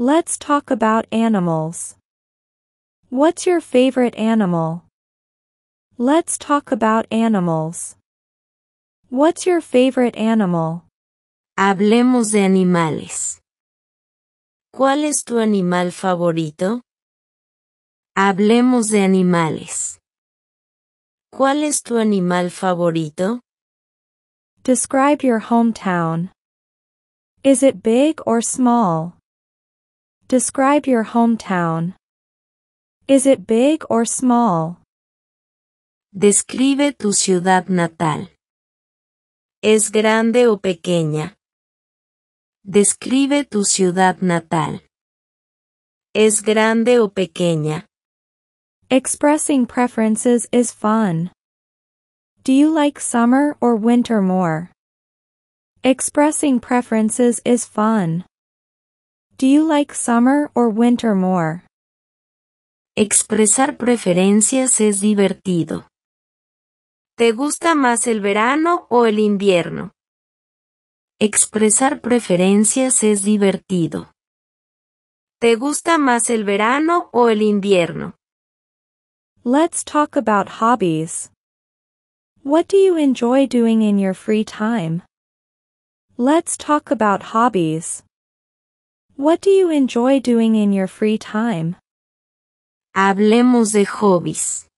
Let's talk about animals. What's your favorite animal? Let's talk about animals. What's your favorite animal? Hablemos de animales. ¿Cuál es tu animal favorito? Hablemos de animales. ¿Cuál es tu animal favorito? Describe your hometown. Is it big or small? Describe your hometown. Is it big or small? Describe tu ciudad natal. ¿Es grande o pequeña? Describe tu ciudad natal. ¿Es grande o pequeña? Expressing preferences is fun. Do you like summer or winter more? Expressing preferences is fun. Do you like summer or winter more? Expresar preferencias es divertido. ¿Te gusta más el verano o el invierno? Expresar preferencias es divertido. ¿Te gusta más el verano o el invierno? Let's talk about hobbies. What do you enjoy doing in your free time? Let's talk about hobbies. What do you enjoy doing in your free time? Hablemos de hobbies.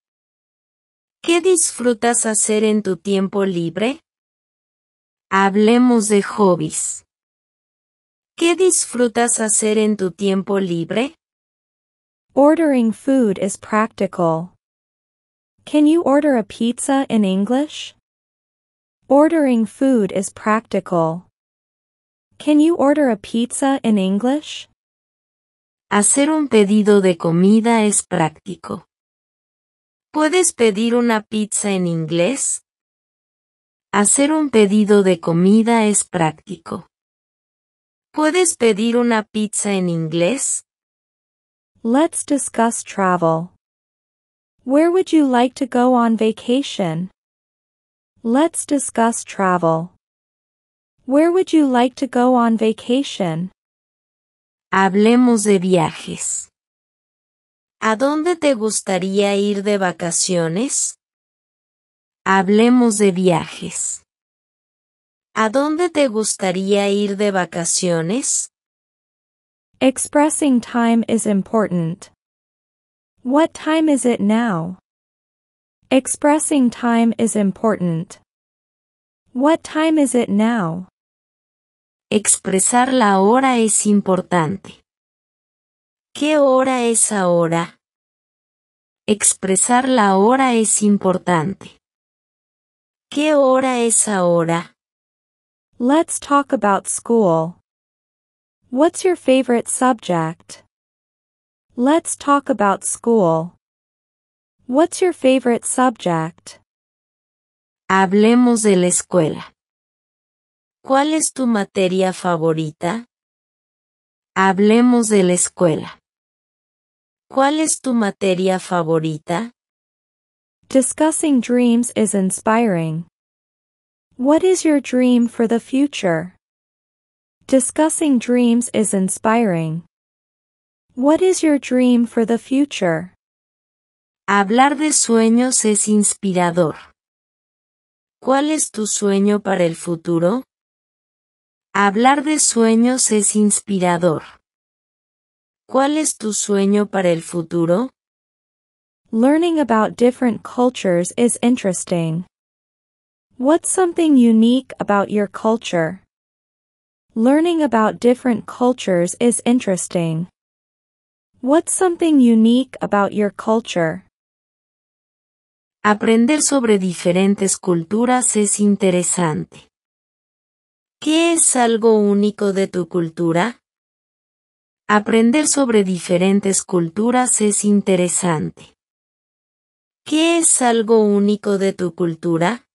¿Qué disfrutas hacer en tu tiempo libre? Hablemos de hobbies. ¿Qué disfrutas hacer en tu tiempo libre? Ordering food is practical. Can you order a pizza in English? Ordering food is practical. Can you order a pizza in English? Hacer un pedido de comida es práctico. ¿Puedes pedir una pizza en inglés? Hacer un pedido de comida es práctico. ¿Puedes pedir una pizza en inglés? Let's discuss travel. Where would you like to go on vacation? Let's discuss travel. Where would you like to go on vacation? Hablemos de viajes. ¿A dónde te gustaría ir de vacaciones? Hablemos de viajes. ¿A dónde te gustaría ir de vacaciones? Expressing time is important. What time is it now? Expressing time is important. What time is it now? Expresar la hora es importante. ¿Qué hora es ahora? Expresar la hora es importante. ¿Qué hora es ahora? Let's talk about school. What's your favorite subject? Let's talk about school. What's your favorite subject? Hablemos de la escuela. ¿Cuál es tu materia favorita? Hablemos de la escuela. ¿Cuál es tu materia favorita? Discussing dreams is inspiring. What is your dream for the future? Discussing dreams is inspiring. What is your dream for the future? Hablar de sueños es inspirador. ¿Cuál es tu sueño para el futuro? Hablar de sueños es inspirador. ¿Cuál es tu sueño para el futuro? Learning about different cultures is interesting. What's something unique about your culture? Learning about different cultures is interesting. What's something unique about your culture? Aprender sobre diferentes culturas es interesante. ¿Qué es algo único de tu cultura? Aprender sobre diferentes culturas es interesante. ¿Qué es algo único de tu cultura?